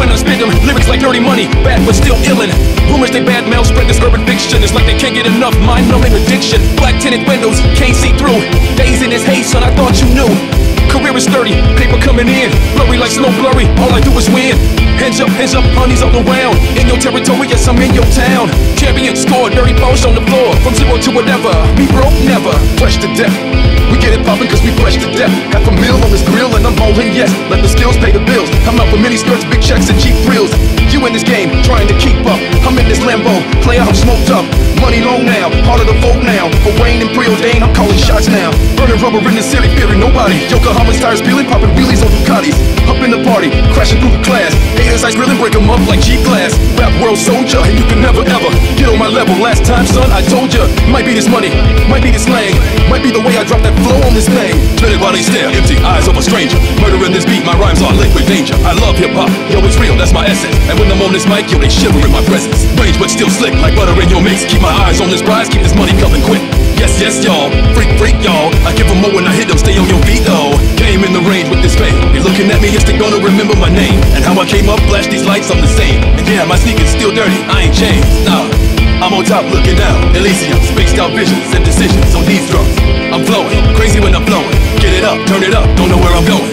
when I them. Lyrics like dirty money, bad but still illin'. Rumors they bad mail spread this urban fiction. It's like they can't get enough mind numbing addiction. Black tinted windows, can't see through. Days in this haze, son, I thought you knew. Career is sturdy, paper coming in. Blurry like snow blurry, all I do is win. Hands up, hands up, honeys all around. In your territory, yes, I'm in your town. Champion score, dirty balls on the floor. From zero to whatever, me broke never. Fresh to death. We get it poppin' cause we fresh to death. Half a meal on this grill and I'm ballin', yes. Let the skills pay the bills. I'm out for mini skirts, big checks, and cheap thrills. You in this game, trying to keep up. I'm in this Lambo, play out, I'm In the city, fearing nobody. Yokohama's tires peeling, popping wheelies on Ducatis. Up in the party, crashing through the class. Haters ice grilling, break 'em up like G glass. Rap world soldier, and you can never ever get on my level. Last time, son, I told ya. Might be this money, might be this slang, might be the way I drop that flow on this thing. Spinning while they stare, empty eyes of a stranger. Murdering this beat, my rhymes are liquid danger. I love hip hop, yo, it's real, that's my essence. And when I'm on this mic, yo, they shiver in my presence. Rage, but still slick, like butter in your mix. Keep my eyes on this prize, keep this money coming quick. Yes, yes, y'all, freak, freak, y'all. I give 'em more when I hit them, stay on your feet, though. Came in the range with this fame. They looking at me, yes, they gonna remember my name. And how I came up, flash these lights, I'm the same. And yeah, my sneakers still dirty, I ain't changed, nah. I'm on top looking down, Elysium, spaced out visions and decisions on these drums. I'm flowing, crazy when I'm flowing. Get it up, turn it up, don't know where I'm going.